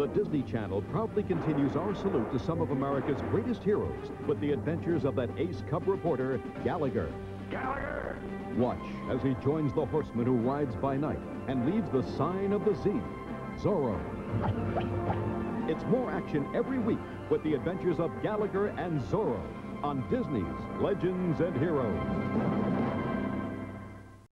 The Disney Channel proudly continues our salute to some of America's greatest heroes with the adventures of that ace cub reporter, Gallegher. Gallegher! Watch as he joins the horseman who rides by night and leaves the sign of the Z, Zorro. It's more action every week with the adventures of Gallegher and Zorro on Disney's Legends and Heroes.